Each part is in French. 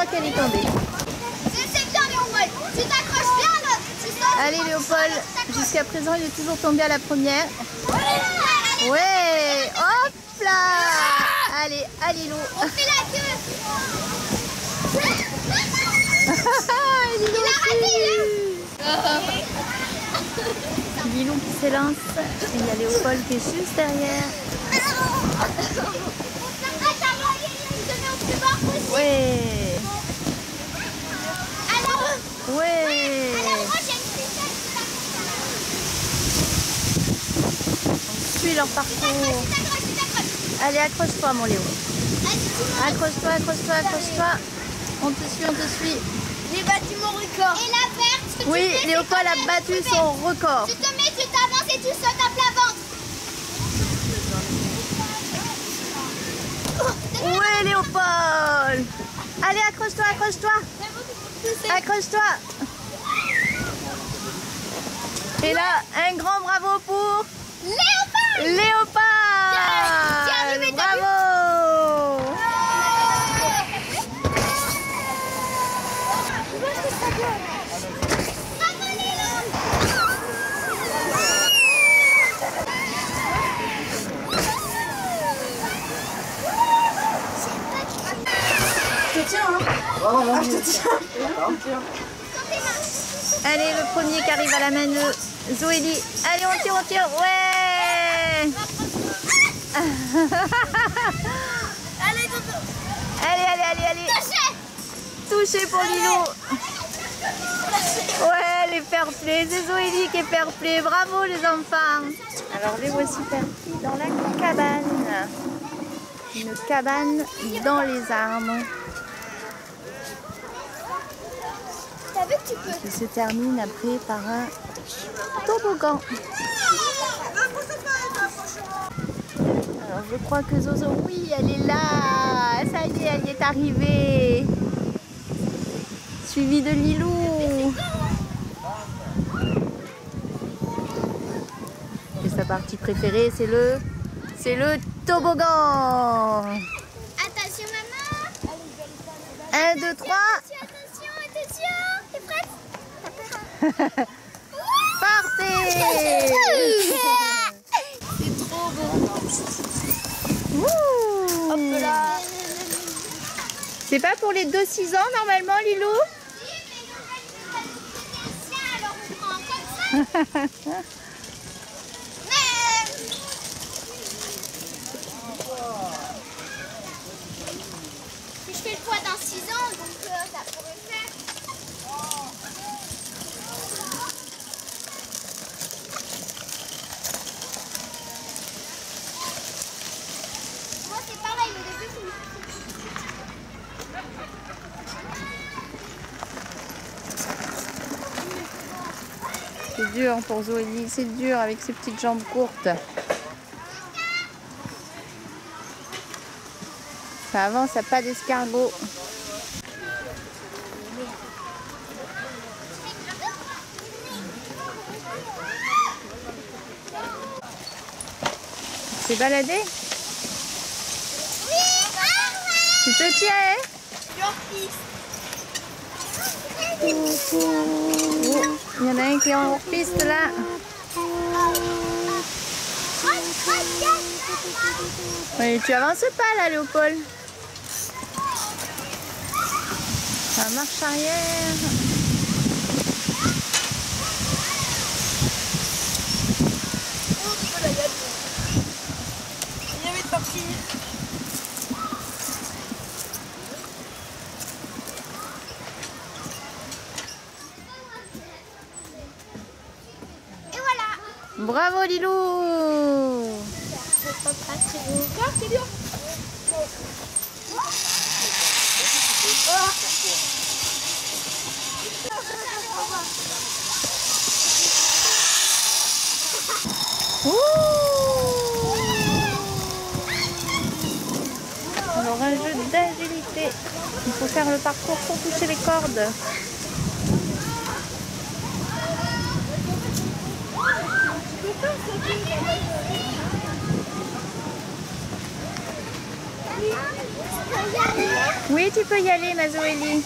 crois qu'elle est tombée. C'est bien, Léopold. Tu t'accroches bien là. Tu sors. Allez Léopold, jusqu'à présent il est toujours tombé à la première. Ouais, hop là Allez, allez Lou. on fait la queue. Il a raté, aussi. Lilou qui s'élance. Et il y a Léopold qui est juste derrière. Attends, moi, il se met au plus bas possible. Ouais, Alors, ouais. ficelle. Suis leur parcours. Allez, accroche-toi mon Léo. Accroche-toi, accroche-toi, accroche-toi. On te suit, on te suit. J'ai battu mon record. Et la tu Oui, Léopold a tu battu son record. Tu te mets, tu t'avances et tu sautes à plat ventre. Ouais, Léopold? Allez, accroche-toi, accroche-toi. Accroche-toi. Et là, un grand bravo pour Léopold Léopard. T'es arrivé, t'as vu Bravo. Bravo, Léo Allez, le premier qui arrive à la main de Zoélie. Allez, on tire, on tire. Ouais. Allez, Dodo Allez, allez, allez, allez. Touché Touché pour Lilo. Ouais, les fair play. C'est Zoélie qui est fair play. Bravo les enfants. Alors les voici partis dans la cabane. Une cabane dans les arbres T'as vu que tu peux qui se termine après par un toboggan. Alors je crois que Zozo, oui, elle est là. Ça y est, elle y est arrivée. Suivie de Lilou. Et sa partie préférée, c'est le, c'est le toboggan. Attention, maman 1, 2, 3. Attention, attention T'es prête T'as peur Partez C'est trop beau. Hop là C'est pas pour les 2-6 ans normalement, Lilou? Alors on prend comme ça Mais Si je fais le poids d'un 6 ans, donc euh, ça pourrait le faire. Moi c'est pareil, au début c'est C'est dur pour Zoélie, c'est dur avec ses petites jambes courtes. Ça avance à pas d'escargot. Tu t'es baladé Tu te tiens Oh, Il y en a un qui est en piste là. Tu avances pas là, Léopold. Ça marche arrière. Bravo, Lilou. Alors un jeu d'agilité. Il faut faire le parcours pour toucher les cordes. Oui, tu peux y aller, ma Zoélie.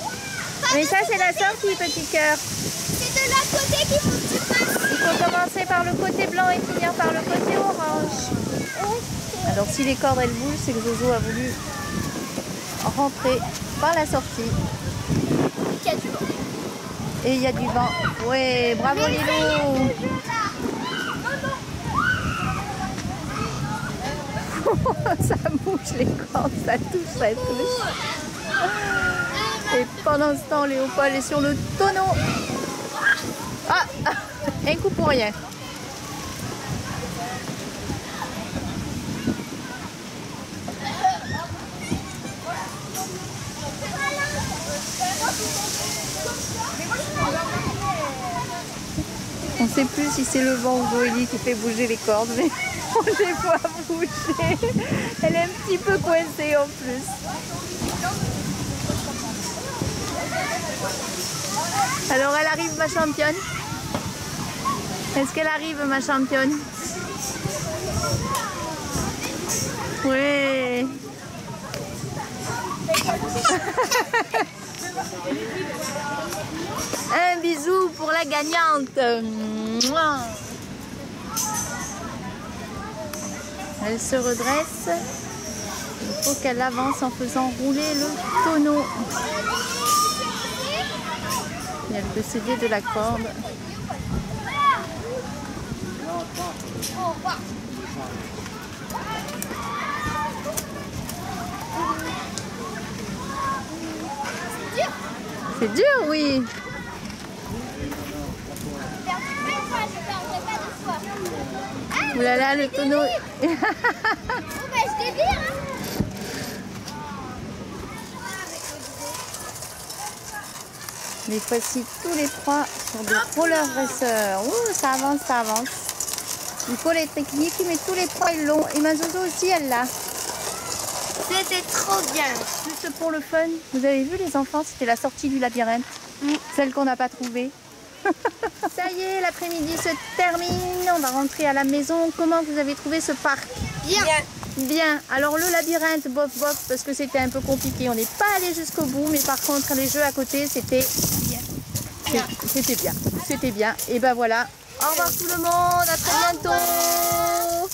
Mais ça, c'est la sortie, petit cœur. C'est de l'autre côté qu'il faut que tu passes. Il faut commencer par le côté blanc et finir par le côté orange. Alors, si les cordes, elles bougent, c'est que Zozo a voulu rentrer par la sortie. Il y a du vent. Et il y a du vent. Ouais, bravo Mais ça bouge les cordes, ça touche, ça touche. Et pendant ce temps, Léopold est sur le tonneau. Ah, ah, un coup pour rien. Sait plus si c'est le vent ou qui fait bouger les cordes, mais on les voit bouger. Elle est un petit peu coincée en plus. Alors elle arrive ma championne Est-ce qu'elle arrive ma championne? Oui Un bisou pour la gagnante. Elle se redresse. Il faut qu'elle avance en faisant rouler le tonneau. Elle peut céder de la corde. C'est dur, oui. Je perdrai pas une fois, je perdrai pas deux fois. Ah, Ouh là là, le tonneau. bon, bah, je hein. Les voici tous les trois sur des roller racers. Ouh, ça avance, ça avance. Il faut les techniques, mais tous les trois ils l'ont. Et ma Zozo aussi, elle l'a. C'était trop bien. Juste pour le fun, vous avez vu les enfants, c'était la sortie du labyrinthe. Celle qu'on n'a pas trouvée. Ça y est, l'après-midi se termine. On va rentrer à la maison. Comment vous avez trouvé ce parc Bien. Bien. Alors le labyrinthe, bof bof, parce que c'était un peu compliqué. On n'est pas allé jusqu'au bout, mais par contre les jeux à côté, c'était Bien. c'était bien. C'était bien. Et ben voilà. Au revoir tout le monde. À très bientôt.